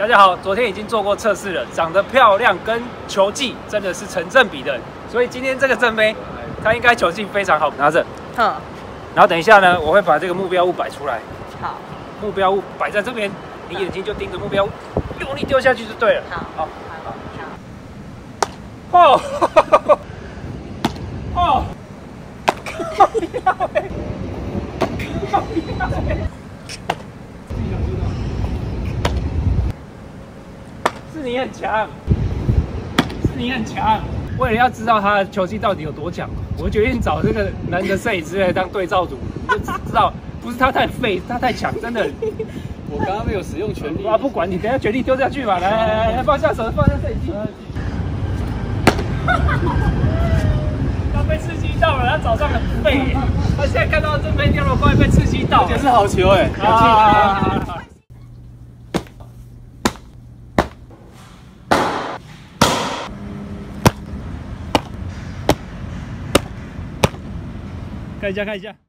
大家好，昨天已经做过测试了，长得漂亮跟球技真的是成正比的，所以今天这个正妹，她应该球技非常好。拿着，哼，然后等一下呢，我会把这个目标物摆出来，好，目标物摆在这边，你眼睛就盯着目标物，用力丢下去就对了。好，好，好，哦，哦，靠腰欸。靠是你很强，是你很强。为了要知道他的球技到底有多强，我决定找这个男的摄影师来当对照组，就知道不是他太废，他太强，真的。我刚刚没有使用全力啊，不管你，等下全力丢下去吧。来来来来，放下手，放下摄影机。他被刺激到了，他早上很废，他现在看到这边掉了快被刺激到了。也是好球哎、啊！看一下，看一下。